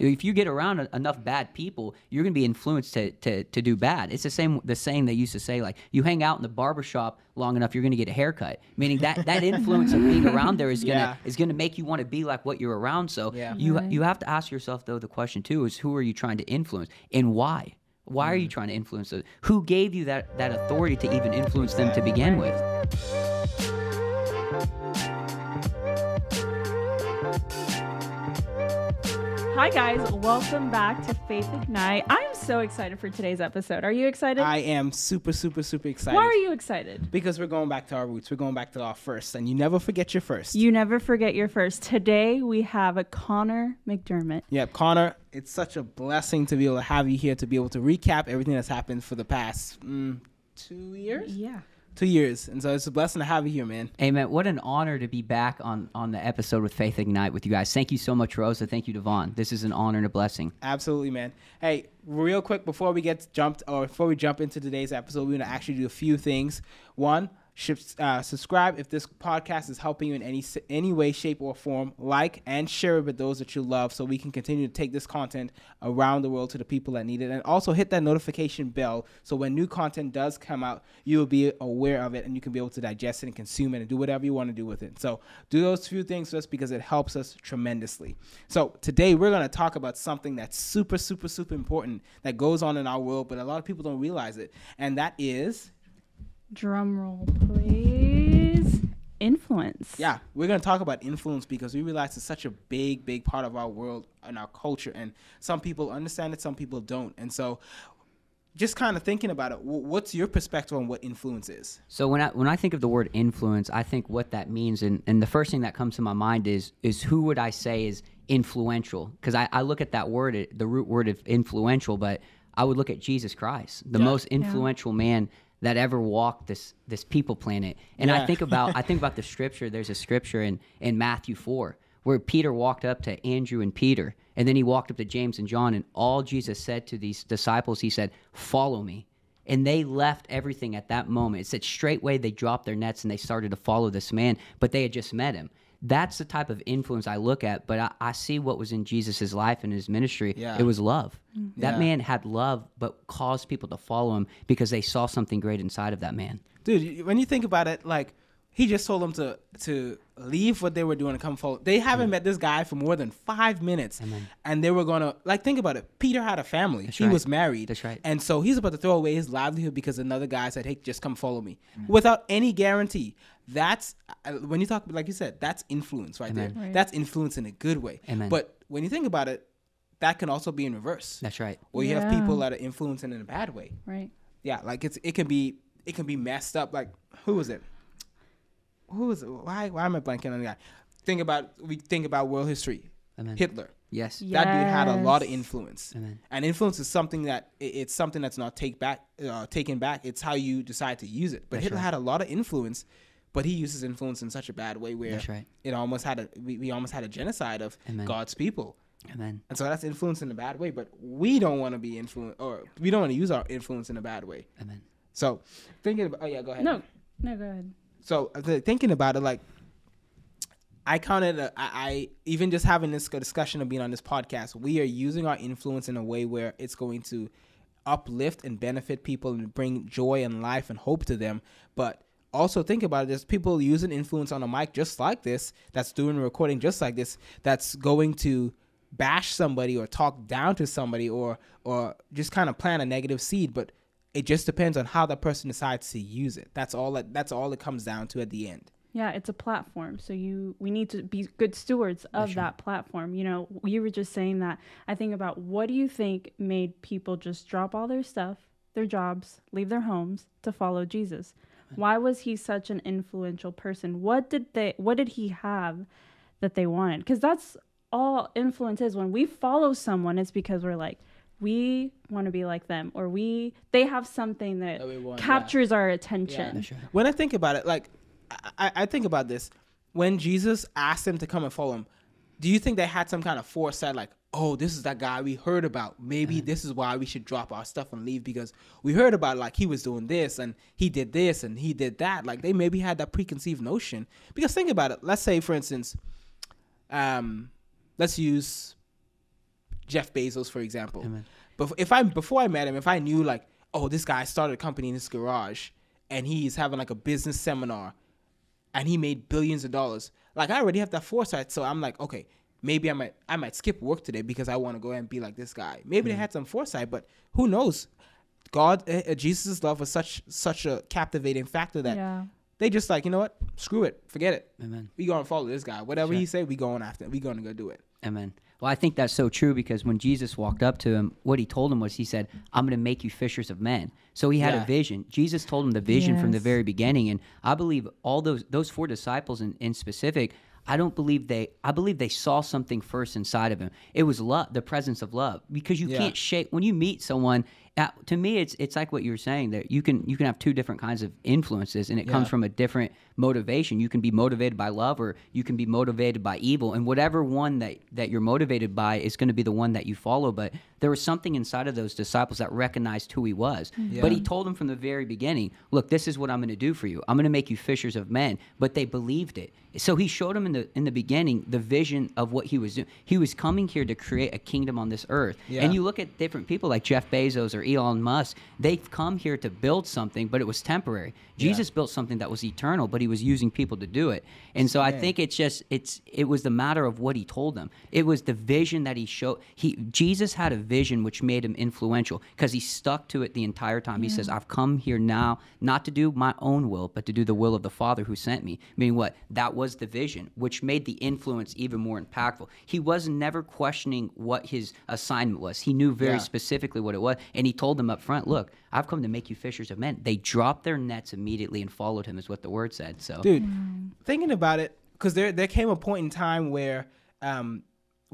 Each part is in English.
Yeah. If you get around enough bad people, you're going to be influenced to, to, to do bad. It's the same the saying they used to say like you hang out in the barber shop long enough, you're going to get a haircut. Meaning that that influence of being around there is going to Yeah. is going to make you want to be like what you're around. So Yeah. you Right. you have to ask yourself though the question too is who are you trying to influence and why? Why Mm. are you trying to influence those? Who gave you that that authority to even influence them to begin with? Hi, guys. Welcome back to Faith Ignite. I'm so excited for today's episode. Are you excited? I am super, super, super excited. Why are you excited? Because we're going back to our roots. We're going back to our first, and you never forget your first. You never forget your first. Today, we have a Connor McDermott. Yep, Connor, it's such a blessing to be able to have you here to be able to recap everything that's happened for the past mm, two years. Yeah. Two years, and so it's a blessing to have you here, man. Amen. What an honor to be back on on the episode with Faith Ignite with you guys. Thank you so much, Rosa. Thank you, Devon. This is an honor and a blessing. Absolutely, man. Hey, real quick before we get jumped or before we jump into today's episode, we're gonna actually do a few things. One, uh, subscribe if this podcast is helping you in any any way, shape, or form. Like and share it with those that you love, so we can continue to take this content around the world to the people that need it. And also hit that notification bell, so when new content does come out, you will be aware of it and you can be able to digest it and consume it and do whatever you want to do with it. So do those few things just because it helps us tremendously. So today we're gonna talk about something that's super, super, super important that goes on in our world, but a lot of people don't realize it, and that is Drum roll, please. Influence. Yeah, we're going to talk about influence because we realize it's such a big, big part of our world and our culture. And some people understand it, some people don't. And so, just kind of thinking about it, what's your perspective on what influence is? So when I when I think of the word influence, I think what that means, and, and the first thing that comes to my mind is is who would I say is influential? Because I, I look at that word, the root word of influential, but I would look at Jesus Christ, the Yeah. most influential man that ever walked this this people planet. And Yeah. I think about I think about the scripture. There's a scripture in in Matthew four where Peter walked up to Andrew and Peter, and then he walked up to James and John, and all Jesus said to these disciples, he said, "Follow me." And they left everything at that moment. It said straightway they dropped their nets and they started to follow this man, but they had just met him. That's the type of influence I look at, but I, I see what was in Jesus' life and his ministry. Yeah. It was love. That Yeah. man had love, but caused people to follow him because they saw something great inside of that man. Dude, when you think about it, like, he just told them to to leave what they were doing and come follow. They haven't met this guy for more than five minutes, Amen. and they were gonna like think about it. Peter had a family; he right. was married. That's right. And so he's about to throw away his livelihood because another guy said, "Hey, just come follow me," Mm. without any guarantee. That's uh, when you talk, like you said, that's influence right Amen. there. Right. That's influence in a good way. Amen. But when you think about it, that can also be in reverse. That's right. Or you have people that are influencing in a bad way Right. yeah, like it's it can be it can be messed up. Like who was it? Who was it? Why why am I blanking on the guy? Think about we think about world history. Amen. Hitler. Yes. That dude had a lot of influence. Amen. And influence is something that it- it's something that's not take back uh, taken back. It's how you decide to use it. But That's Hitler right. had a lot of influence, but he uses influence in such a bad way where That's right. it almost had a we, we almost had a genocide of Amen. God's people. Amen. And so that's influence in a bad way, but we don't want to be influenced or we don't want to use our influence in a bad way. Amen. So thinking about oh yeah, go ahead. No. No, go ahead. so uh, thinking about it like i counted uh, I, I even just having this discussion of being on this podcast we are using our influence in a way where it's going to uplift and benefit people and bring joy and life and hope to them but also think about it there's people using influence on a mic just like this that's doing a recording just like this that's going to bash somebody or talk down to somebody or or just kind of plant a negative seed but it just depends on how that person decides to use it that's all that that's all it comes down to at the end Yeah, it's a platform. So you we need to be good stewards of right. that platform. You know, you were just saying that. I think about what do you think made people just drop all their stuff, their jobs, leave their homes to follow Jesus? Why was he such an influential person? What did they what did he have that they wanted? Cuz that's all influence is when we follow someone it's because we're like we want to be like them or we they have something that, That we want, yeah. captures our attention. That's right. when i think about it like I, I think about this when jesus asked them to come and follow him do you think they had some kind of foresight like oh this is that guy we heard about maybe this is why we should drop our stuff and leave because we heard about like he was doing this and he did this and he did that like they maybe had that preconceived notion because think about it let's say for instance um let's use Jeff Bezos, for example. Amen. But if I before I met him, if I knew like, oh, this guy started a company in his garage, and he's having like a business seminar, and he made billions of dollars, like I already have that foresight. So I'm like, okay, maybe I might I might skip work today because I want to go and be like this guy. Maybe they had some foresight, but who knows? God, uh, Jesus' love was such such a captivating factor that yeah. they just like, you know what? Screw it, forget it. Amen. We gonna follow this guy. Whatever Sure. he say, we going after. it. We gonna go do it. Amen. Well, I think that's so true because when Jesus walked up to him, what he told him was, he said, I'm going to make you fishers of men. So he had Yeah. a vision. Jesus told him the vision from the very beginning. And I believe all those, those four disciples in, in specific, I don't believe they, I believe they saw something first inside of him. It was love, the presence of love, because you Yeah. can't shake, when you meet someone, uh, to me, it's it's like what you were saying that you can you can have two different kinds of influences, and it comes from a different motivation. You can be motivated by love, or you can be motivated by evil, and whatever one that that you're motivated by is going to be the one that you follow. But there was something inside of those disciples that recognized who he was. Mm-hmm. But he told them from the very beginning, "Look, this is what I'm going to do for you. I'm going to make you fishers of men." But they believed it. So he showed them in the in the beginning the vision of what he was doing. He was coming here to create a kingdom on this earth. Yeah. And you look at different people like Jeff Bezos or Elon Musk, they've come here to build something, but it was temporary. Jesus built something that was eternal, but he was using people to do it. And so I think it's just it's it was the matter of what he told them. It was the vision that he showed. He Jesus had a vision which made him influential because he stuck to it the entire time. He says, "I've come here now not to do my own will, but to do the will of the Father who sent me." Meaning what? That was the vision, which made the influence even more impactful. He was never questioning what his assignment was. He knew very Yeah. specifically what it was, and he told them up front, "Look, I've come to make you fishers of men." They dropped their nets immediately and followed him, is what the word said. So, dude thinking about it because there there came a point in time where um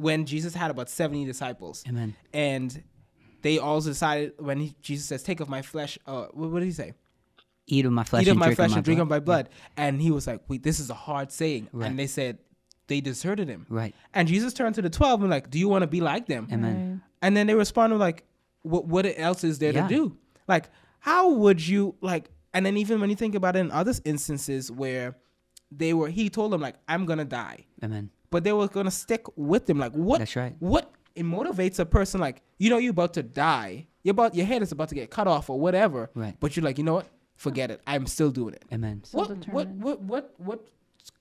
when jesus had about 70 disciples Amen. and they all decided when he, jesus says take of my flesh uh what, what did he say eat of my flesh eat of and my drink flesh of my and drink blood. of my blood and he was like wait this is a hard saying Right. and they said they deserted him Right. and jesus turned to the 12 and like do you want to be like them Amen. and then they responded like what what else is there Yeah. to do like how would you like and then even when you think about it in other instances where they were he told them like i'm gonna die Amen. But they were gonna stick with him like what That's right. what it motivates a person like you know you're about to die you're about your head is about to get cut off or whatever Right. but you're like you know what forget it i'm still doing it Amen. So what, what what what what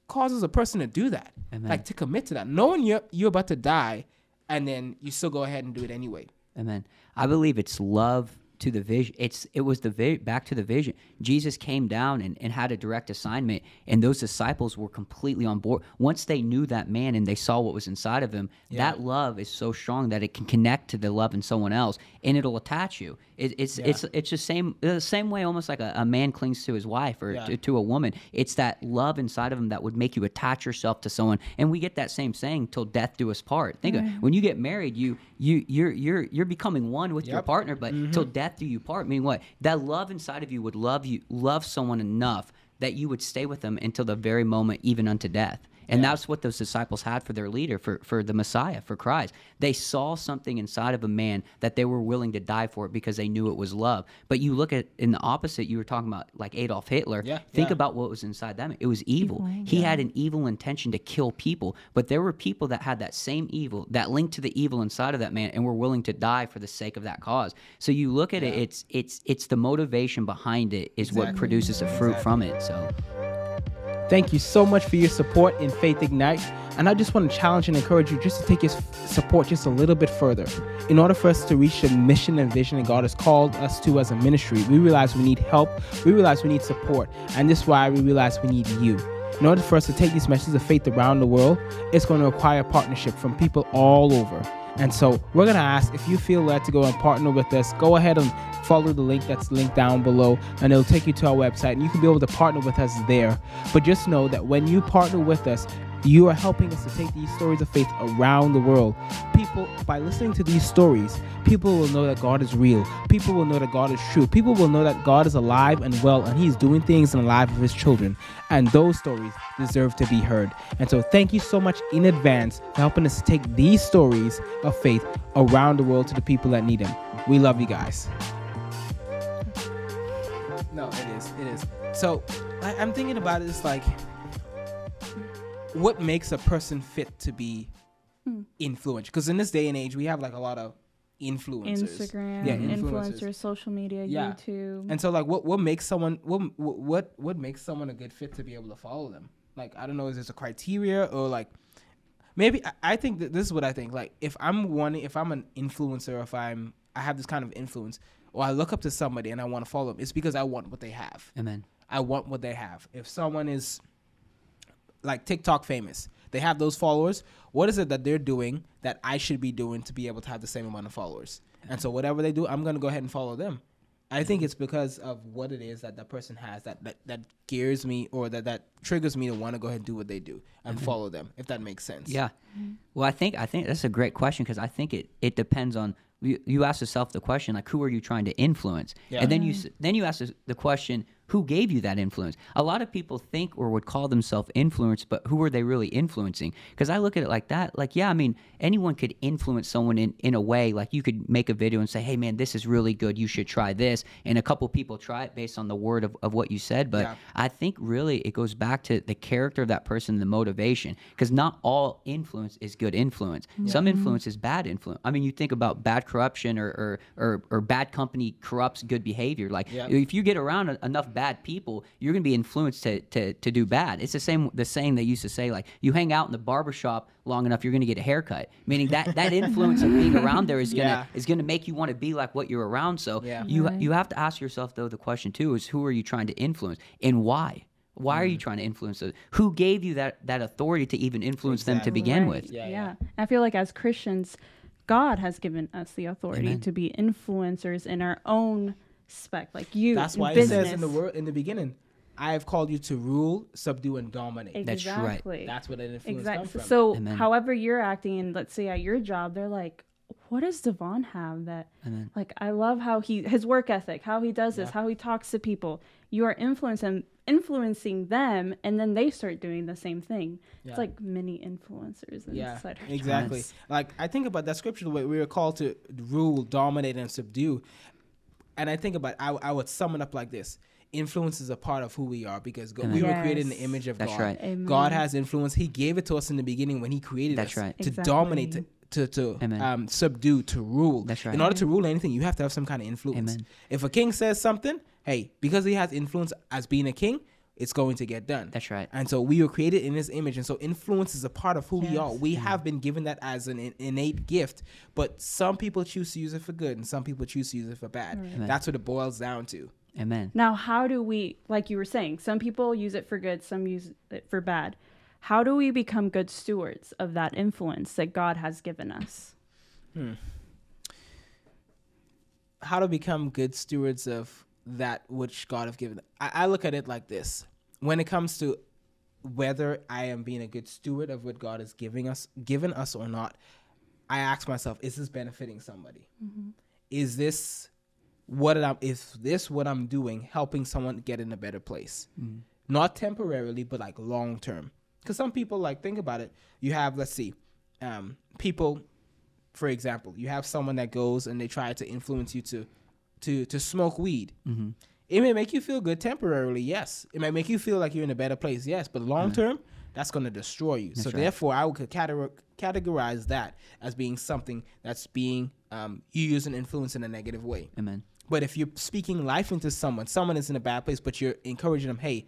causes a person to do that Amen. like to commit to that knowing you're you're about to die and then you still go ahead and do it anyway Amen. I believe it's love to the vision. It's it was the vi- back to the vision. Jesus came down and, and had a direct assignment, and those disciples were completely on board. Once they knew that man and they saw what was inside of him, that love is so strong that it can connect to the love in someone else, and it'll attach you. It, it's it's it's the same the same way almost like a, a man clings to his wife or Yeah. to, to a woman. It's that love inside of him that would make you attach yourself to someone. And we get that same saying, "Till death do us part." Think of when you get married, you you you're you're you're becoming one with your partner, but mm-hmm. till death do you part. Meaning what? That love inside of you would love you love someone enough that you would stay with them until the very moment, even unto death. And that's what those disciples had for their leader, for, for the Messiah, for Christ. They saw something inside of a man that they were willing to die for it because they knew it was love. But you look at in the opposite, you were talking about like Adolf Hitler. Yeah, Think yeah. about what was inside that man. It was evil. Evil, he had an evil intention to kill people, but there were people that had that same evil, that linked to the evil inside of that man, and were willing to die for the sake of that cause. So you look at it, it's it's it's the motivation behind it is what produces the fruit from it. So Thank you so much for your support in Faith Ignite. And I just want to challenge and encourage you just to take your support just a little bit further. In order for us to reach the mission and vision that God has called us to as a ministry, we realize we need help, we realize we need support, and this is why we realize we need you. In order for us to take these messages of faith around the world, it's going to require partnership from people all over. And so we're going to ask if you feel led to go and partner with us, go ahead and follow the link that's linked down below and it'll take you to our website and you can be able to partner with us there. But just know that when you partner with us, you are helping us to take these stories of faith around the world. People, by listening to these stories, people will know that God is real. People will know that God is true. People will know that God is alive and well and He's doing things in the life of His children. And those stories deserve to be heard. And so, thank you so much in advance for helping us to take these stories of faith around the world to the people that need them. We love you guys. No, it is. It is. So I, I'm thinking about it. It's like, what makes a person fit to be hmm. influential because in this day and age we have like a lot of influencers Instagram, yeah influencers. influencers social media, Yeah. YouTube. and so like what what makes someone what what what makes someone a good fit to be able to follow them like i don't know is there a criteria or like maybe I- i think that this is what i think like if i'm one, if i'm an influencer if i'm i have this kind of influence or i look up to somebody and i want to follow them it's because i want what they have Amen. I want what they have. If someone is like TikTok famous, they have those followers. What is it that they're doing that I should be doing to be able to have the same amount of followers? And so whatever they do, I'm gonna go ahead and follow them. I think it's because of what it is that that person has that that, that gears me or that that triggers me to want to go ahead and do what they do and mm-hmm. follow them. If that makes sense. Yeah. Mm-hmm. Well, I think I think that's a great question because I think it it depends on you, you ask yourself the question like who are you trying to influence, Yeah. and then you mm-hmm. then you ask the question who gave you that influence. A lot of people think or would call themselves influenced, but who are they really influencing? Because I look at it like that. Like, yeah, I mean, anyone could influence someone in in a way. Like, you could make a video and say, "Hey, man, this is really good. You should try this," and a couple people try it based on the word of, of what you said. But Yeah. I think really it goes back to the character of that person, the motivation, because not all influence is good influence. Some mm-hmm. influence is bad influence. I mean, you think about bad corruption or or, or, or bad company corrupts good behavior. Like Yeah. if you get around enough bad people, you're going to be influenced to, to, to do bad. It's the same the saying they used to say like you hang out in the barber shop long enough, you're going to get a haircut. Meaning that that influence of being around there is going to Yeah. is going to make you want to be like what you're around. So Yeah. you Right. you have to ask yourself though the question too is who are you trying to influence and why? Why are you Mm. trying to influence those? Who gave you that that authority to even influence them to begin Right. with? Yeah, Yeah, yeah. I feel like as Christians, God has given us the authority Amen. to be influencers in our own spec, like you. That's in why business. it says in the word in the beginning, I have called you to rule, subdue, and dominate. That's right. Exactly. That's what an influence exactly. comes from. So, Amen. however you're acting, and let's say at your job, they're like, "What does Devon have that?" Amen. Like, I love how he his work ethic, how he does this, Yeah. how he talks to people. You are influencing influencing them, and then they start doing the same thing. Yeah. It's like mini influencers Yeah, inside. our exactly. jobs. Like I think about that scripture the way we were called to rule, dominate, and subdue, and I think about I, I would sum it up like this: influence is a part of who we are because God, we Amen. were created in the image of That's God. right. Amen. God has influence. He gave it to us in the beginning when He created That's us right. to Exactly. dominate, to to, to um, subdue, to rule. That's right. In order to rule anything, you have to have some kind of influence. Amen. If a king says something, hey, because he has influence as being a king, it's going to get done. That's right. And so we were created in His image, and so influence is a part of who we are. We mm-hmm. have been given that as an in- innate gift, but some people choose to use it for good, and some people choose to use it for bad. Amen. That's what it boils down to. Amen. Now, how do we, like you were saying, some people use it for good, some use it for bad. How do we become good stewards of that influence that God has given us? Hmm. How to become good stewards of that which God have given. I, I look at it like this: when it comes to whether I am being a good steward of what God is giving us, given us or not, I ask myself: Is this benefiting somebody? Is this what I'm? Is this what I'm doing helping someone get in a better place? Not temporarily, but like long term. Because some people like think about it. You have let's see, um, people, for example, you have someone that goes and they try to influence you to, to to smoke weed. Mm-hmm. It may make you feel good temporarily, yes. It may make you feel like you're in a better place, yes. But long term, that's going to destroy you. so right. therefore, I would categorize that as being something that's being um, you use an influence in a negative way. Amen. But if you're speaking life into someone, someone is in a bad place, but you're encouraging them, hey,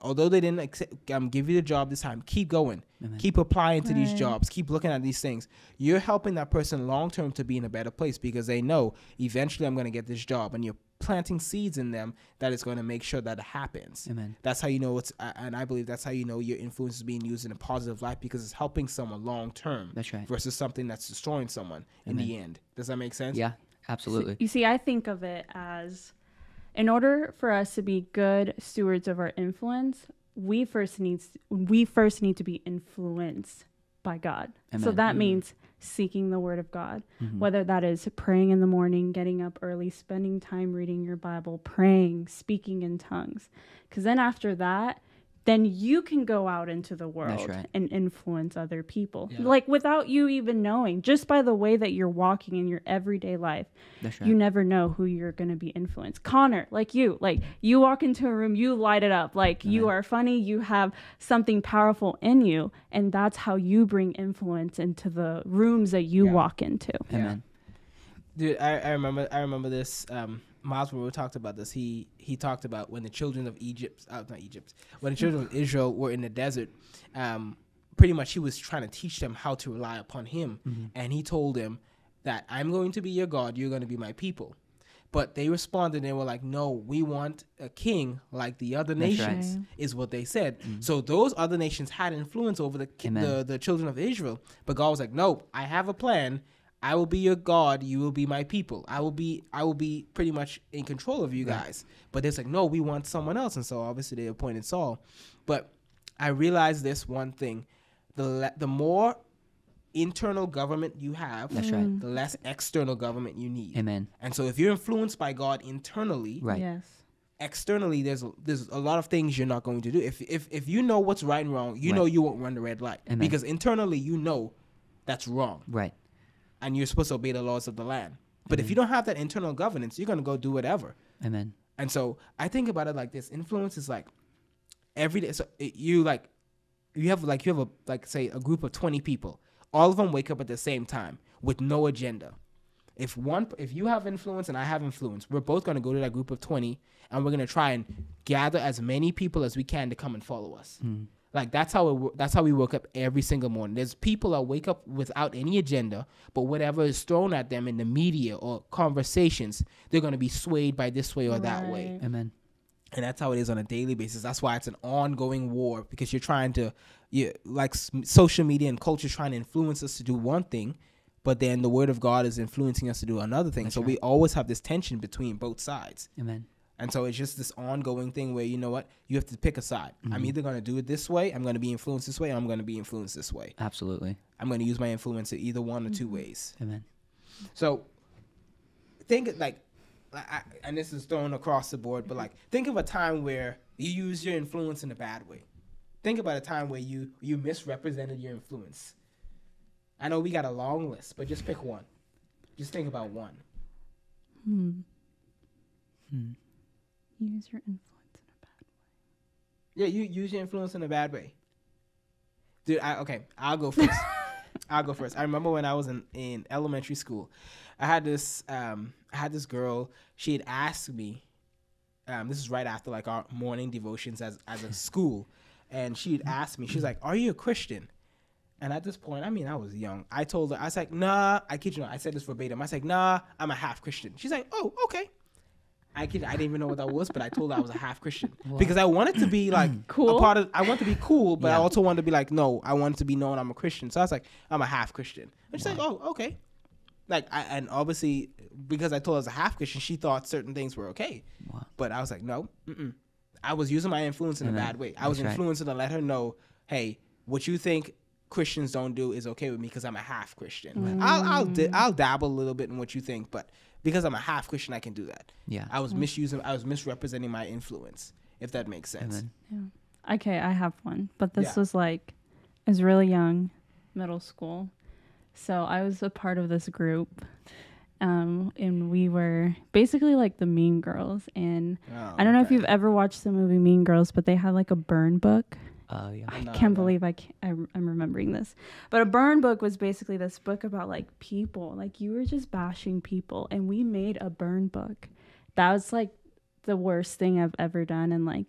although they didn't accept, um, give you the job this time, keep going, Amen. keep applying to these jobs, keep looking at these things. You're helping that person long term to be in a better place because they know eventually I'm going to get this job, and you're planting seeds in them that is going to make sure that it happens. Amen. That's how you know it's, uh, and I believe that's how you know your influence is being used in a positive light because it's helping someone long term That's right. versus something that's destroying someone in the end. Does that make sense? Yeah, absolutely. You see, I think of it as in order for us to be good stewards of our influence, we first needs we first need to be influenced by God. So that Mm. means seeking the word of God. Mhm. Whether that is praying in the morning, getting up early, spending time reading your Bible, praying, speaking in tongues. Cuz then after that, then you can go out into the world right. and influence other people. Yeah. Like without you even knowing, just by the way that you're walking in your everyday life. That's right. You never know who you're going to be influenced. Connor, like you, like you walk into a room, you light it up. Like you are funny, you have something powerful in you, and that's how you bring influence into the rooms that you Yeah. walk into. Amen. Dude, I, I remember I remember this. Um, Myles Munroe talked about this. He he talked about when the children of Egypt, uh, not Egypt, when the children of Israel were in the desert. Um, pretty much he was trying to teach them how to rely upon him, and he told them that I'm going to be your God, you're going to be my people. But they responded and were like, "No, we want a king like the other That's right. nations," is what they said. So those other nations had influence over the ki- the the children of Israel. But God was like, "Nope, I have a plan. I will be your God. You will be my people. I will be I will be pretty much in control of you guys." But it's like, "No, we want someone else." And so obviously they appointed Saul. But I realized this one thing: the le- the more internal government you have, That's right. the less external government you need. Amen. And so if you're influenced by God internally, Right. Yes. externally there's there's a lot of things you're not going to do. If if if you know what's right and wrong, you Right. know you won't run the red light Amen. because internally you know that's wrong Right. And you're supposed to obey the laws of the land. But if you don't have that internal governance, you're going to go do whatever. Amen. And so I think about it like this: influence is like every day. So it, you like you have like you have a like say a group of twenty people. All of them wake up at the same time with no agenda. If one if you have influence and I have influence, we're both going to go to that group of twenty and we're going to try and gather as many people as we can to come and follow us. Mm. Like that's how it, that's how we wake up every single morning. There's people that wake up without any agenda, but whatever is thrown at them in the media or conversations, they're going to be swayed by this way or that way. Right. Amen. And that's how it is on a daily basis. That's why it's an ongoing war because you're trying to, you like social media and culture trying to influence us to do one thing, but then the word of God is influencing us to do another thing. That's so right. we always have this tension between both sides. Amen. And so it's just this ongoing thing where you know what you have to pick a side. I'm Mm-hmm. either going to do it this way, I'm going to be influenced this way, or I'm going to be influenced this way. Absolutely. I'm going to use my influence in either one or two ways. Amen. So think like, I, I- and this is thrown across the board, but like think of a time where you use your influence in a bad way. Think about a time where you you misrepresented your influence. I know we got a long list, but just pick one. Just think about one. Hmm. Hmm. Use your influence in a bad way. Yeah, you use your influence in a bad way. Dude, I, okay, I'll go first. I'll go first. I remember when I was in, in elementary school, I had this um I had this girl. She had asked me. Um, this is right after like our morning devotions as as a school, and she had asked me. She's like, "Are you a Christian?" And at this point, I mean, I was young. I told her, I was like, "Nah." I kid you not. I said this verbatim. I was like, "Nah, I'm a half Christian." She's like, "Oh, okay." I kid, I didn't even know what that was, but I told her I was a half Christian because I wanted to be like Cool. a part of. I want to be cool, but I also wanted to be like, no, I wanted to be known I'm a Christian. So I was like, I'm a half Christian. And she's like, oh, okay. Like, I, and obviously because I told her I was a half Christian, she thought certain things were okay. Wow. But I was like, no, mm-mm. I was using my influence in a bad way. I was That's right. influencing to let her know, hey, what you think Christians don't do is okay with me because I'm a half Christian. I'll I'll di- I'll dabble a little bit in what you think, but because I'm a half Christian, I can do that. Yeah. I was misusing, I was misrepresenting my influence, if that makes sense. Amen. Okay, I have one, but this Yeah. was like, I was really young, middle school. So I was a part of this group, um, and we were basically like the Mean Girls. And Oh, I don't know if you've ever watched the movie Mean Girls, but they had like a burn book. Oh yeah. I No, can't no. believe I can't, I, I'm remembering this. But a burn book was basically this book about like people. Like you were just bashing people, and we made a burn book. That was like the worst thing I've ever done, and like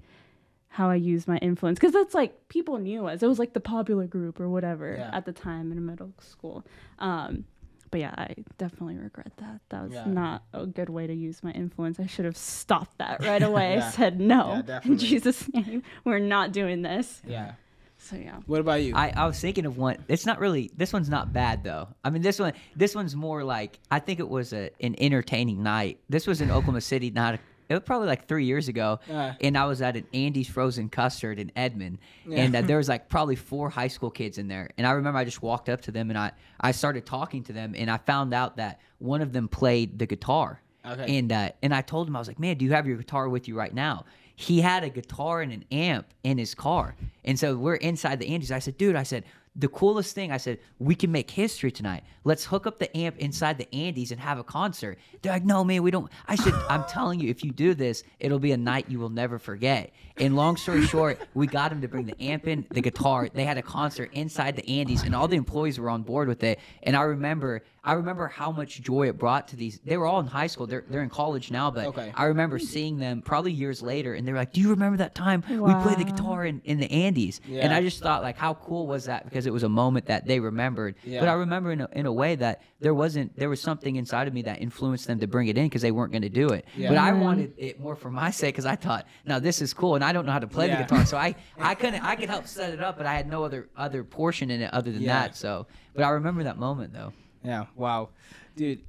how I used my influence because it's like people knew us. It was like the popular group or whatever Yeah. at the time in middle school. Um, but yeah, I definitely regret that. That was Yeah. not a good way to use my influence. I should have stopped that right away. Yeah. I said no Yeah, in. Jesus' name. We're not doing this. Yeah. So yeah. What about you? I, I was thinking of one. It's not really. This one's not bad though. I mean, this one. This one's more like. I think it was a, an entertaining night. This was in Oklahoma City. Not. It was probably like three years ago, Uh. and I was at an Andy's Frozen Custard in Edmond, Yeah. and uh, there was like probably four high school kids in there. And I remember I just walked up to them and I I started talking to them, and I found out that one of them played the guitar. Okay. And uh, and I told him I was like, man, do you have your guitar with you right now? he had a guitar and an amp in his car. And so we're inside the Andy's. I said, dude, I said, the coolest thing, I said, we can make history tonight. Let's hook up the amp inside the Andy's and have a concert. They're like, no, man, we don't. I said, I'm telling you, if you do this, it'll be a night you will never forget. And long story short, we got him to bring the amp in, the guitar. They had a concert inside the Andy's, and all the employees were on board with it. And I remember, I remember how much joy it brought to these. They were all in high school. They're they're in college now, but Okay. I remember seeing them probably years later, and they were like, "Do you remember that time we played the guitar in, in the Andy's?" And I just thought, like, how cool was that? Because it was a moment that they remembered. But I remember in a, in a way that there wasn't there was something inside of me that influenced them to bring it in because they weren't going to do it. Yeah. But I wanted it more for my sake because I thought, now this is cool, and I don't know how to play Yeah. the guitar, so I I couldn't I could help set it up, but I had no other other portion in it other than Yeah. that. So, but I remember that moment though. Yeah. Wow, dude.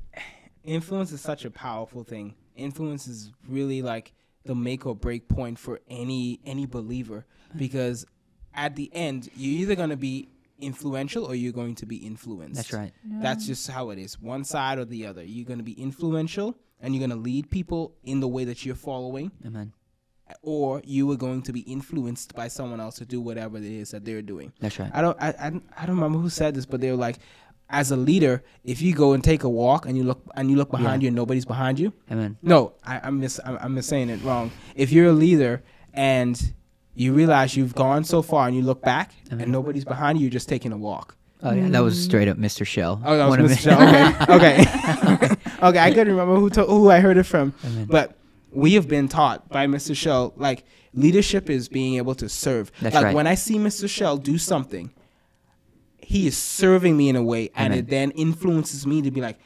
Influence is such a powerful thing. Influence is really like the make or break point for any any believer because at the end you're either going to be influential or you're going to be influenced. That's right. That's just how it is. One side or the other. You're going to be influential and you're going to lead people in the way that you're following Amen. or you are going to be influenced by someone else to do whatever it is that they're doing. That's right. I don't I, I, don't- I don't remember who said this, but they were like, as a leader, if you go and take a walk and you look and you look behind Yeah. you and nobody's behind you, Amen. no, I, I'm mis I'm, saying it wrong. If you're a leader and you realize you've gone so far and you look back Amen. and nobody's behind you, you're just taking a walk. Oh yeah, that was straight up Mr. Shell. Oh, that was One Mr. Shell. Okay, okay, okay. I couldn't remember who to, who I heard it from, Amen. but we have been taught by Mr. Shell like leadership is being able to serve. That's like right. when I see Mr. Shell do something, he is serving me in a way, and Amen. it then influences me to be like,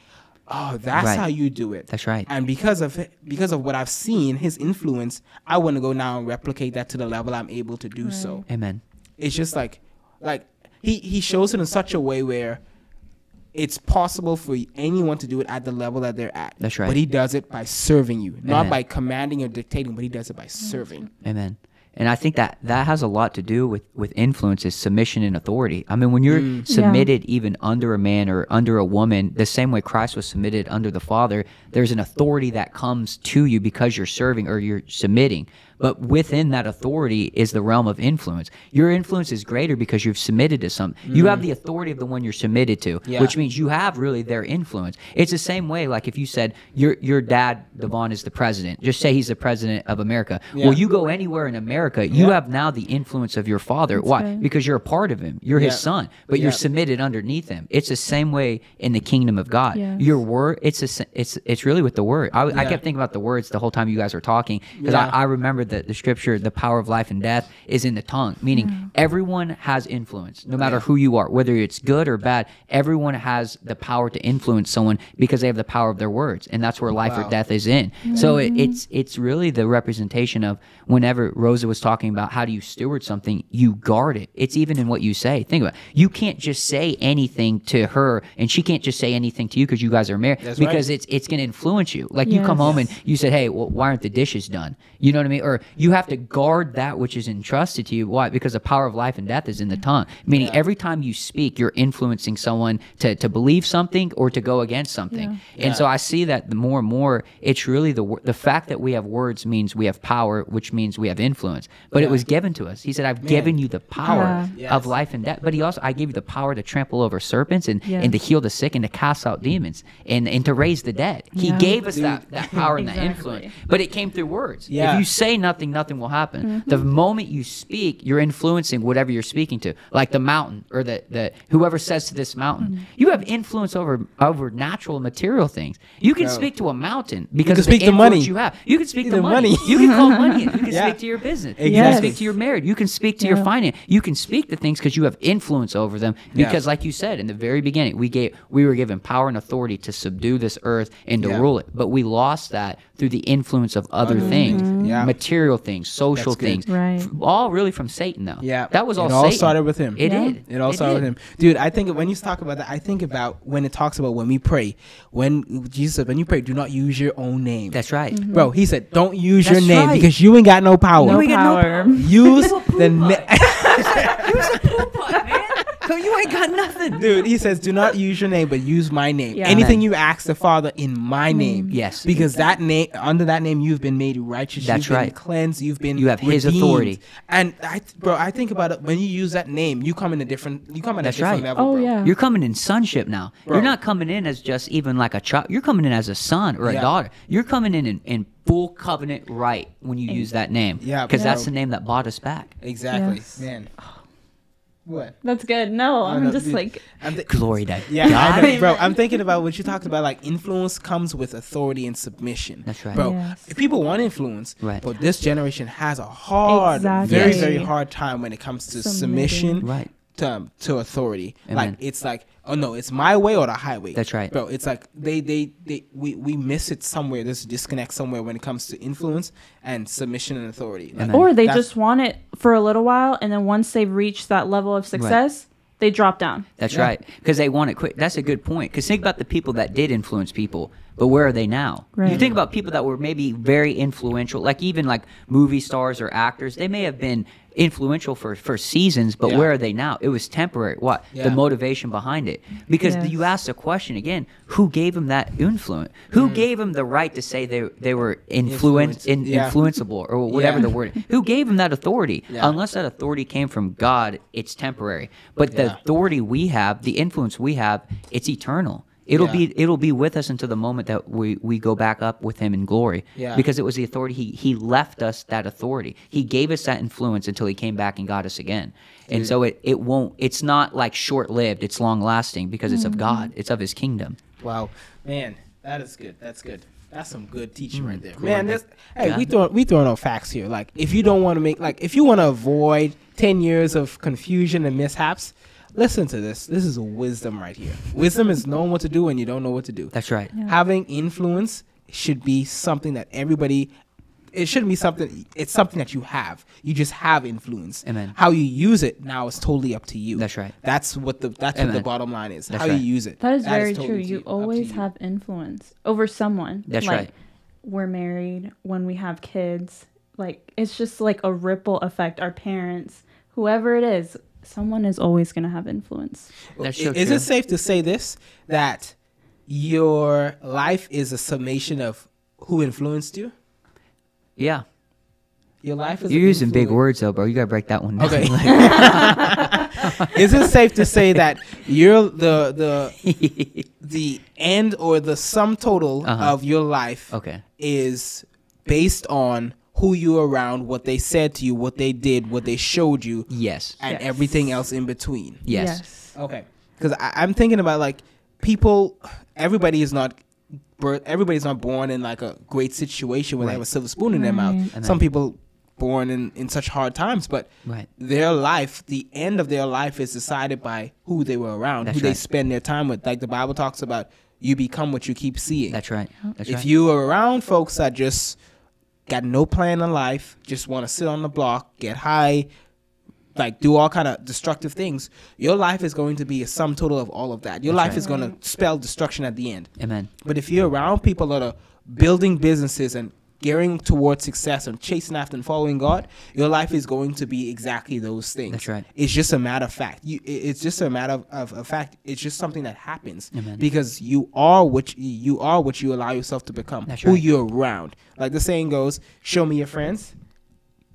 "Oh, that's Right. how you do it." That's right. And because of because of what I've seen, his influence, I want to go now and replicate that to the level I'm able to do so Amen. it's just like like he he shows it in such a way where it's possible for anyone to do it at the level that they're at. That's right. But he does it by serving you, not by commanding or dictating, but he does it by serving. Amen. And I think that that has a lot to do with with influence is submission and authority. I mean, when you're Mm. submitted even under a man or under a woman, the same way Christ was submitted under the Father, there's an authority that comes to you because you're serving or you're submitting. But within that authority is the realm of influence. Your influence is greater because you've submitted to something. You have the authority of the one you're submitted to. Yeah. which means you have really their influence. It's the same way, like if you said your your dad Devon is the president. Just say he's the president of America. Yeah. Well, you go anywhere in America, you Yeah. have now the influence of your father. Why? good. Because you're a part of him. You're his son, but you're Yeah. submitted underneath him. It's the same way in the kingdom of God. Yes. Your word, it's a, s- it's it's really with the word. I, I kept thinking about the words the whole time you guys were talking because Yeah. I, I remember that the scripture, the power of life and death, is in the tongue. Meaning mm-hmm. everyone has influence, no matter who you are, whether it's good or bad. Everyone has the power to influence someone because they have the power of their words, and that's where life Wow. or death is in. So it, mm-hmm. it's it's really the representation of whenever Rosa was talking about how do you steward something, you guard it. It's even in what you say. Think about it. You can't just say anything to her, and she can't just say anything to you because you guys are married. That's right. because it's it's going to influence you. Like you come home and you said, "Hey, well, why aren't the dishes done?" You know what I mean? Or you have to guard that which is entrusted to you. Why? Because the power of life and death is in the tongue. Meaning, every time you speak, you're influencing someone to to believe something or to go against something. And so I see that the more and more, it's really the the fact that we have words means we have power, which means we have influence. But it was given to us. He said, "I've given you the uh-huh. power Yeah. of life and death." But he also, I gave you the power to trample over serpents and and to heal the sick and to cast out demons and and to raise the dead. He Yeah. gave us that that power and that influence. But it came through words. Yeah. If you say nothing, nothing will happen. Mm-hmm. The moment you speak, you're influencing whatever you're speaking to. Like the mountain or the, the whoever says to this mountain, Mm-hmm. you have influence over over natural material things. You can Bro. speak to a mountain because can of speak the to money. influence you have. You can speak to The money. money. You can call money. You can Yeah. speak to your business. You can speak to your marriage. You can speak to your finance. You can speak to things because you have influence over them. Yeah. Because like you said in the very beginning, we gave we were given power and authority to subdue this earth and to Yeah. rule it. But we lost that through the influence of other Other things, things. Yeah. material things, social things, Right. F- all really from Satan though. Yeah. that was all. It all Satan. started with him. It Yeah. did. It all started with him, dude. I think when you talk about that, I think about when it talks about when we pray. When Jesus said, "When you pray, do not use your own name." That's right. Mm-hmm. Bro, he said, "Don't use your name right. because you ain't got no power. No ain't got no power. Use the name." He was a pool putt, man. Come, you ain't got nothing. Dude, he says, "Do not use your name, but use my name. Yeah. Anything Amen. you ask the Father in my mm-hmm. name, Yes. because that name under that name you've been made righteous. That's you've been right. cleansed. You've been You have His authority. And I, bro, I think about it when you use that name, you come in a different. You come in That's a different right. level. Oh bro. yeah. You're coming in sonship now. Bro. You're not coming in as just even like a child. You're coming in as a son or a Yeah. daughter. You're coming in, in in full covenant right when you use that name. Yeah, because that's the name that bought us back. Exactly, Yes. man. Oh, What? That's good. No, oh, I'm no, just dude. like I'm thi- Glory to Yeah, I know, bro. I'm thinking about what you talked about. Like influence comes with authority and submission. That's right. bro. Yes. If people want influence, Right. But this generation has a hard, Exactly. very, very hard time when it comes to Submitting. submission Right. to to authority. Amen. Like it's like, oh no, it's my way or the highway. That's right. bro. It's like they they they we we miss it somewhere. There's a disconnect somewhere when it comes to influence and submission and authority. Like, Amen. or they just want it for a little while and then once they've reached that level of success, they drop down. That's Yeah. right. Because they want it quick. That's a good point. Because think about the people that did influence people, but where are they now? You think about people that were maybe very influential, like even like movie stars or actors. They may have been influential for for seasons, but Yeah. where are they now? It was temporary. What Yeah. the motivation behind it? Because Yes. you ask the question again: Who gave them that influence? Who mm. gave them the right to say they they were influence, Influence, in, yeah. influenceable or whatever Yeah. the word? Who gave them that authority? Yeah. Unless that authority came from God, it's temporary. But the authority we have, the influence we have, it's eternal. It'll Yeah. be it'll be with us until the moment that we, we go back up with him in glory. Yeah. Because it was the authority he he left us that authority. He gave us that influence until he came back and got us again. And so it, it won't it's not like short lived, it's long lasting because it's of mm-hmm. God. It's of his kingdom. Wow, man, that is good. That's good. That's some good teaching right mm. there, man. This, hey, we God. throw we throwing out facts here. Like, if you don't want to make like if you want to avoid ten years of confusion and mishaps, listen to this. This is wisdom right here. Wisdom is knowing what to do when you don't know what to do. That's right. Yeah. Having influence should be something that everybody. It shouldn't be something. It's something that you have. You just have influence. Amen. How you use it now is totally up to you. That's right. That's what the that's what the bottom line is. That's how right. you use it. That is very totally true. to You always you. have influence over someone. That's like, right. We're married when we have kids. Like it's just like a ripple effect. Our parents, whoever it is, someone is always going to have influence. That's so is true. it safe to say this that your life is a summation of who influenced you? Yeah. Your life is You're an using big words though, bro. You gotta break that one down. Okay. is it safe to say that you're the the the end or the sum total Uh-huh. of your life okay. is based on who you were around, what they said to you, what they did, what they showed you, Yes. and Yes. everything else in between? Yes. Okay. Because I'm thinking about like people. Everybody is not. birth- Everybody's not born in like a great situation where they have a silver spoon in their mouth. Right. Some people born in in such hard times, but Right. their life, the end of their life, is decided by who they were around, That's who they spend their time with. Like the Bible talks about, you become what you keep seeing. That's right. That's if right. you are around folks that just got no plan in life, just want to sit on the block, get high, like do all kind of destructive things, your life is going to be a sum total of all of that. Your That's life right. is going to spell destruction at the end. Amen. But if you're around people that are building businesses and gearing towards success and chasing after and following God, your life is going to be exactly those things. That's right. It's just a matter of fact. You, it's just a matter of, of, of fact. It's just something that happens Amen. because you are what you, you are what you allow yourself to become. That's who right. you're around. Like the saying goes, "Show me your friends,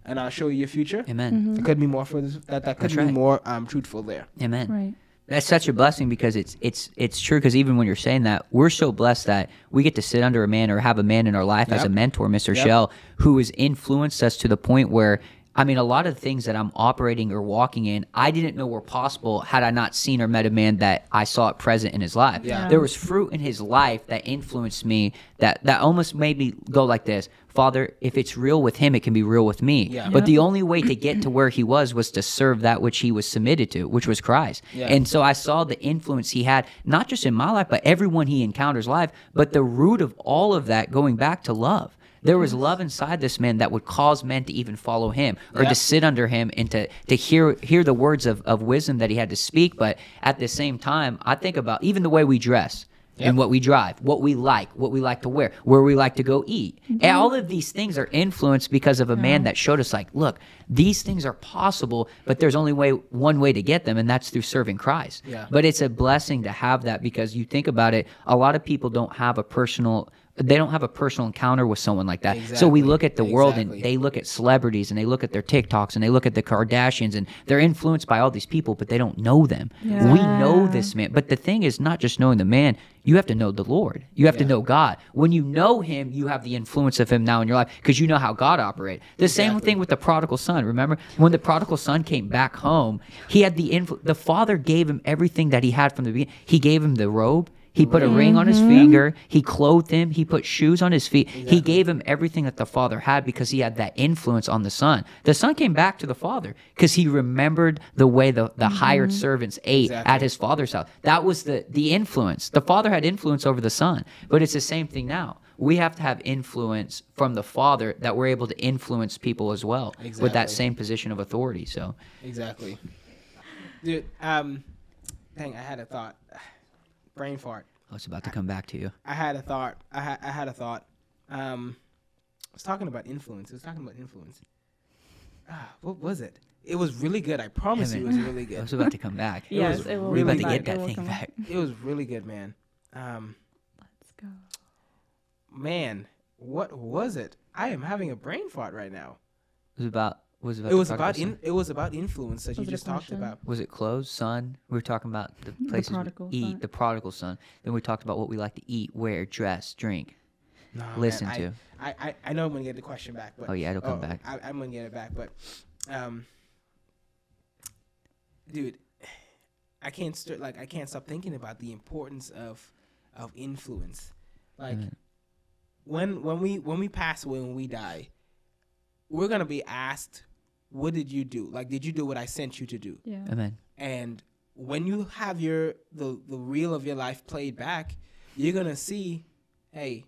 and I'll show you your future." Amen. It could be more for this, that. That could That's be right. more um, truthful there. Amen. Right. That's such a blessing because it's it's it's true because even when you're saying that, we're so blessed that we get to sit under a man or have a man in our life as a mentor, Mr. Yep. Shell, who has influenced us to the point where I mean, a lot of things that I'm operating or walking in, I didn't know were possible had I not seen or met a man that I saw it present in his life. Yeah. There was fruit in his life that influenced me that that almost made me go like this. Father, if it's real with him, it can be real with me. Yeah. But the only way to get to where he was was to serve that which he was submitted to, which was Christ. Yeah. And so I saw the influence he had, not just in my life, but everyone he encounters life. But the root of all of that going back to love. There was love inside this man that would cause men to even follow him or Yeah. to sit under him and to, to hear hear the words of, of wisdom that he had to speak. But at the same time, I think about even the way we dress. and what we drive, what we like, what we like to wear, where we like to go eat. And all of these things are influenced because of a man that showed us, like, look, these things are possible, but there's only way one way to get them, and that's through serving Christ. Yeah. But it's a blessing to have that because you think about it, a lot of people don't have a personal they don't have a personal encounter with someone like that. So we look at the world and they look at celebrities and they look at their TikToks and they look at the Kardashians and they're influenced by all these people, but they don't know them. We know this man. But the thing is not just knowing the man, you have to know the Lord. You have to know God. When you know him, you have the influence of him now in your life because you know how God operates. The same thing with the prodigal son. Remember when the prodigal son came back home, he had the influence. the father gave him everything that he had from the beginning. He gave him the robe. He put a mm-hmm. ring on his mm-hmm. finger. He clothed him. He put shoes on his feet. He gave him everything that the father had because he had that influence on the son. The son came back to the father because he remembered the way the, the hired mm-hmm. servants ate Exactly. at his father's house. That was the, the influence. The father had influence over the son, but it's the same thing now. We have to have influence from the father that we're able to influence people as well with that same position of authority. So, Exactly. Dude, um, dang, I had a thought. Brain fart. I was about to come back to you. I had a thought. I, ha- I had a thought. Um, I was talking about influence. I was talking about influence. Ah, what was it? It was really good. I promise you, it was Evan, really I good. was about to come back. Yes, was it will We're really about to come get back. It that will thing come back. It was really good, man. Um, Let's go. man, what was it? I am having a brain fart right now. It was about. Was about It was about in, it was about influence that you Was it a just talked about. Was it clothes, son? We were talking about the places prodigal we eat, son. the prodigal son. Then we talked about what we like to eat, wear, dress, drink, No, man, listen I- to. I, I, I know I'm gonna get the question back, but Oh, yeah, it'll come back. I, I'm gonna get it back, but um, dude, I can't st- like I can't stop thinking about the importance of of influence. Like Amen. when when we when we pass away when we die, we're gonna be asked, "What did you do? Like, did you do what I sent you to do?" Yeah. Amen. And when you have your the the reel of your life played back, you're gonna see, hey,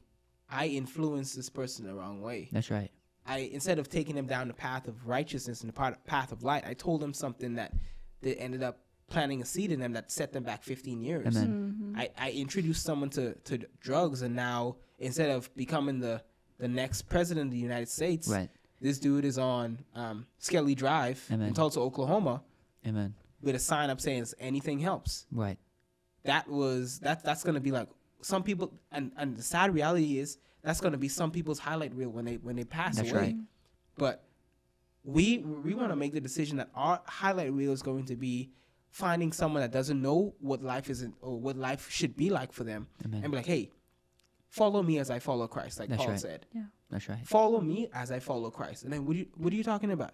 I influenced this person the wrong way. That's right. I instead of taking them down the path of righteousness and the path- path of light, I told them something that that ended up planting a seed in them that set them back 15 years. Amen. Mm-hmm. I, I introduced someone to, to drugs, and now instead of becoming the the next president of the United States, Right. This dude is on um, Skelly Drive Amen. in Tulsa, Oklahoma, Amen. with a sign up saying anything helps. Right. That was that that's gonna be like some people, and and the sad reality is that's gonna be some people's highlight reel when they when they pass That's away. right. But we we want to make the decision that our highlight reel is going to be finding someone that doesn't know what life isn't or what life should be like for them, Amen. and be like, hey, follow me as I follow Christ, like That's Paul right. said. That's right. Follow me as I follow Christ. And then what are you what are you talking about?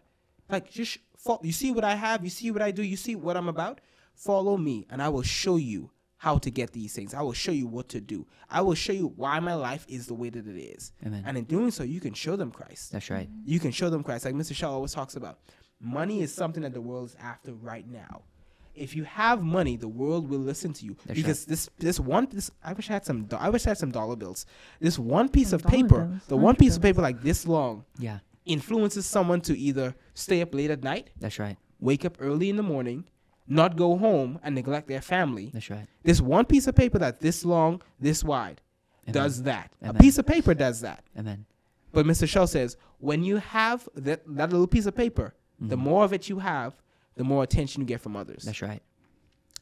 Like just fo- you see what I have, you see what I do, you see what I'm about. Follow me, and I will show you how to get these things. I will show you what to do. I will show you why my life is the way that it is. Amen. And in doing so, you can show them Christ That's right. you can show them Christ. Like Mr. Shaw always talks about, money is something that the world is after right now. If you have money, the world will listen to you That's because this this one this I wish I had some do- I wish I had some dollar bills. This one piece Some of paper, bills, the one piece of paper like this long, Yeah. influences someone to either stay up late at night, That's right. wake up early in the morning, not go home and neglect their family. That's right. This one piece of paper that's this long, this wide, Amen. does that. Amen. A piece of paper does that. Amen. But Mr. Shaw says when you have that, that little piece of paper, the mm-hmm. more of it you have, the more attention you get from others. That's right.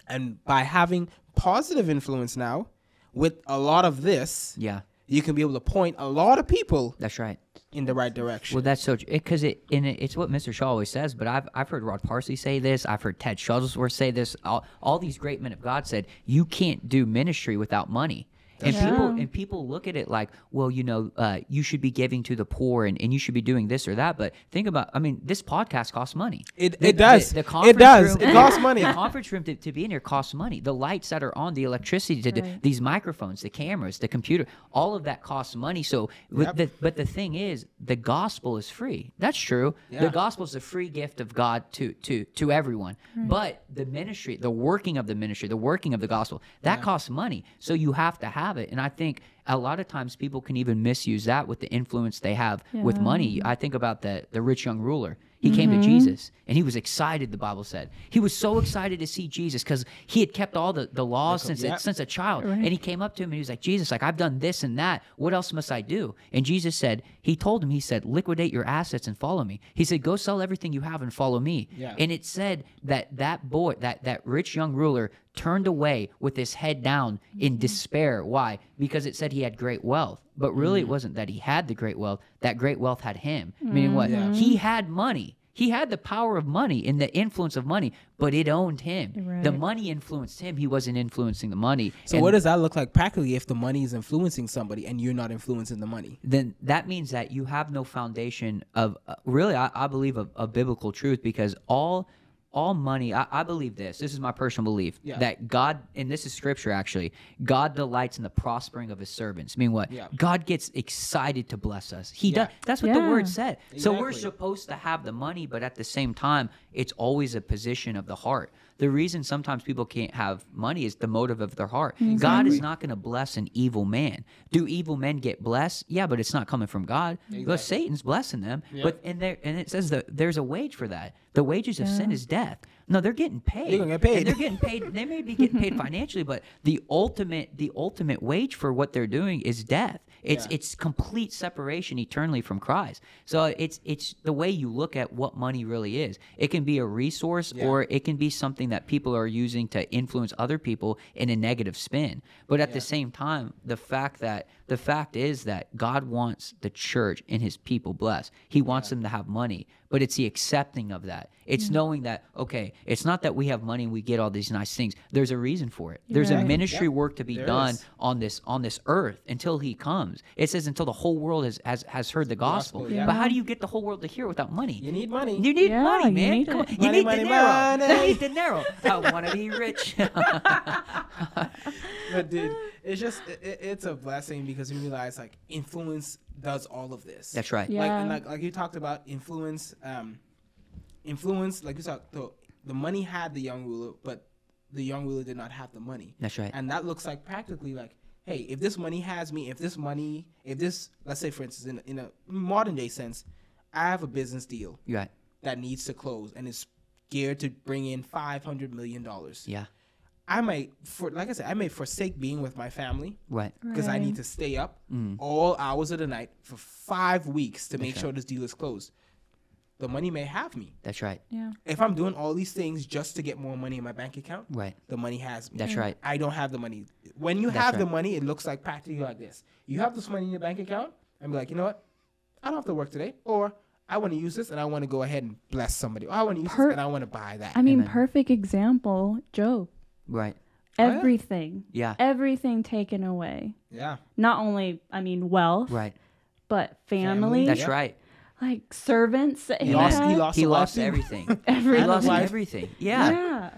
And by having positive influence now, with a lot of this, Yeah. you can be able to point a lot of people That's right. in the right direction. Well, that's so because it, and it, it's what Mr. Shaw always says. But I've I've heard Rod Parsley say this. I've heard Ted Shuttlesworth say this. All, all these great men of God said you can't do ministry without money. And That's people and people look at it like, well, you know, uh, you should be giving to the poor and, and you should be doing this or that. But think about, I mean, this podcast costs money. It- The- it does. The, It conference does. room- It costs money. The conference room to, to be in here costs money. The lights that are on, the electricity to do, these microphones, the cameras, the computer, all of that costs money. So, with Yep. the, but the thing is, the gospel is free. That's true. Yeah. The gospel is a free gift of God to to to everyone. But the ministry, the working of the ministry, the working of the gospel, that costs money. So you have to have it. And I think a lot of times people can even misuse that with the influence they have with money. I think about the the rich young ruler. He came to mm-hmm. Jesus and he was excited, the Bible said. He was so excited to see Jesus because he had kept all the, the laws since, yep. since a child. Right. And he came up to him and he was like, Jesus, like, I've done this and that. What else must I do? And Jesus said, He told him, He said, liquidate your assets and follow me. He said, Go sell everything you have and follow me. Yeah. And it said that that boy, that, that rich young ruler, turned away with his head down in mm-hmm. despair. Why? Because it said he had great wealth. But really, it mm. wasn't that he had the great wealth. That great wealth had him. Meaning mm, what? Yeah. He had money. He had the power of money and the influence of money, but it owned him. The money influenced him. He wasn't influencing the money. So And what does that look like practically if the money is influencing somebody and you're not influencing the money? then that means that you have no foundation of uh, really I, I believe a of biblical truth because all all money I, I believe this this is my personal belief Yeah. that god and this is scripture actually god delights in the prospering of his servants I mean what Yeah. god gets excited to bless us he Yeah. does that's what the word Yeah. said so we're supposed to have the money but at the same time it's always a position of the heart the reason sometimes people can't have money is the motive of their heart. Mm-hmm. God is not going to bless an evil man. Do evil men get blessed? Yeah but it's not coming from god. Well, satan's blessing them. But and there and it says that there's a wage for that. The wages of sin is death. No they're getting paid. They're gonna paid. And they're getting paid they may be getting paid financially but the ultimate the ultimate wage for what they're doing is death it's Yeah. it's complete separation eternally from christ so it's it's the way you look at what money really is it can be a resource Yeah. or it can be something that people are using to influence other people in a negative spin but at Yeah. the same time the fact that the fact is that god wants the church and his people blessed he wants them to have money but it's the accepting of that it's knowing that okay it's not that we have money and we get all these nice things there's a reason for it there's a Right. ministry work to be There done is. on this on this earth until he comes it says until the whole world has has, has heard the gospel, Gospel, yeah. but how do you get the whole world to hear without money You need money. you need Yeah, money, you man. need Come it. on. You need money, dinero. money. You need dinero. I want to be rich. but dude, it's just it, it- it's a blessing because you realize like influence does all of this. That's right. Yeah. Like and like like you talked about influence, um, influence. Like you talked, the the money had the young ruler, but the young ruler did not have the money. That's right. And that looks like practically like, hey, if this money has me, if this money, if this, let's say for instance, in, in a modern day sense, I have a business deal You're right. that needs to close and is geared to bring in five hundred million dollars. Yeah. I might, for like I said, I may forsake being with my family Right. because I need to stay up Mm. all hours of the night for five weeks to make That's sure this deal is closed. The money may have me. That's right. Yeah. If I'm doing all these things just to get more money in my bank account, Right. the money has me. That's right. I don't have the money. When you That's have the money, it looks like practically like this. You have this money in your bank account, and be like, you know what? I don't have to work today, or I want to use this and I want to go ahead and bless somebody. Or I want to use Per- this and I want to buy that. I mean, Amen. perfect example, Job. Right. Oh, yeah. Everything, Yeah. everything taken away. yeah. Not only, I mean, wealth, Right. but Family. family, That's Yep. right. like servants He he, lost. He lost. He lost everything. Everything. He lost wife. everything. Yeah. yeah.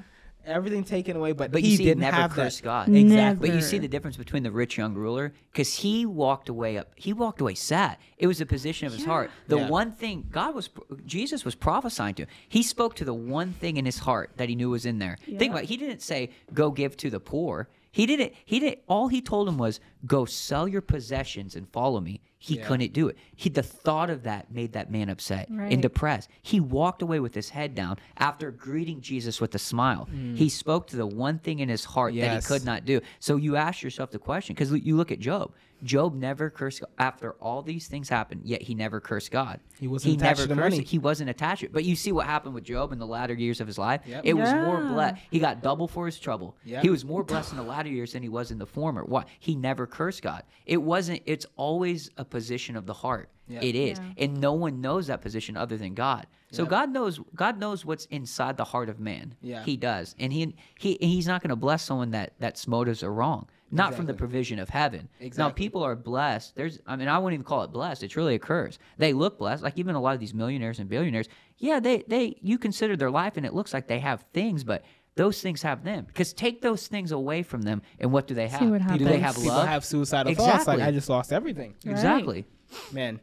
Everything taken away, but, But he you see, didn't never have curse that. God. Exactly. But you see the difference between the rich young ruler because he walked away up. He walked away sad. It was the position of his heart. The Yeah. one thing God was, Jesus was prophesying to. He spoke to the one thing in his heart that he knew was in there. Think about. it. He didn't say go give to the poor. He didn't. He didn't. All he told him was go sell your possessions and follow me. He Yeah. couldn't do it. He the thought of that made that man upset and depressed. He walked away with his head down after greeting Jesus with a smile. He spoke to the one thing in his heart that Mm. He could not do. So you ask yourself the question because you look at Job. Job never cursed after all these things happened, yet he never cursed God. He wasn't attached never to the cursed money. it. He wasn't attached to it. But you see what happened with Job in the latter years of his life. Yep. It was more blessed. He got double for his trouble. Yep. He was more blessed in the latter years than he was in the former. Why? He never cursed God. It wasn't. It's always a position of the heart. Yep. It is, Yeah. and no one knows that position other than God. So Yep. God knows. God knows what's inside the heart of man. Yeah. He does, and he he he's not going to bless someone that that's motives are wrong. Not from the provision of heaven. Exactly. Now people are blessed. There's, I mean, I wouldn't even call it blessed. It's really a curse. They look blessed, like even a lot of these millionaires and billionaires. Yeah, they they you consider their life, and it looks like they have things, but those things have them. Because take those things away from them, and what do they have? what do they have People love? have suicidal thoughts. Like I just lost everything. Right. Exactly. Man,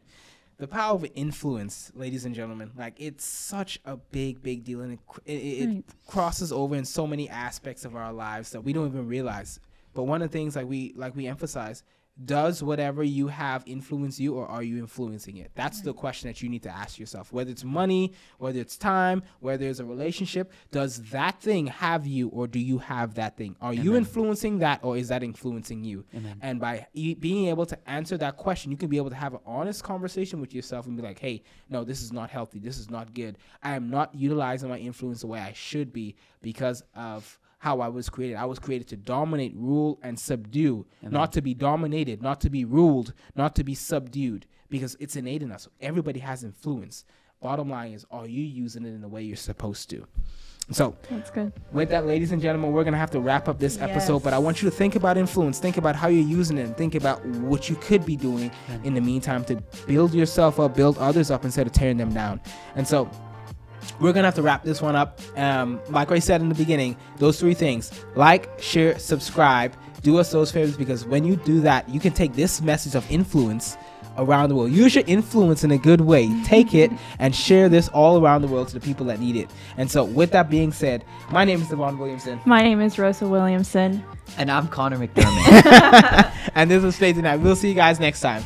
the power of influence, ladies and gentlemen, like it's such a big, big deal, and it, it, it Right. crosses over in so many aspects of our lives that we don't even realize. But one of the things like we like we emphasize, does whatever you have influence you or are you influencing it? That's the question that you need to ask yourself. Whether it's money whether it's time whether it's a relationship does that thing have you or do you have that thing? Are you influencing that or is that influencing you? Amen. and by e- being able to answer that question you can be able to have an honest conversation with yourself and be like hey no this is not healthy. This is not good. I am not utilizing my influence the way i should be because of how I was created. I was created to dominate, rule, and subdue, not to be dominated, not to be ruled, not to be subdued, because it's innate in us. Everybody has influence. Bottom line is, are you using it in the way you're supposed to? So, That's good. with that, ladies and gentlemen, we're gonna have to wrap up this episode. But I want you to think about influence, think about how you're using it, and think about what you could be doing in the meantime to build yourself up, build others up instead of tearing them down. And so, we're gonna have to wrap this one up. Um, like I said in the beginning, those three things: like, share, subscribe. Do us those favors because when you do that, you can take this message of influence around the world. Use your influence in a good way. Take it and share this all around the world to the people that need it. And so, with that being said, my name is Devon Williamson, My name is Rosa Williamson. And I'm Connor McDermott. and this is Faith Ignite. We'll see you guys next time.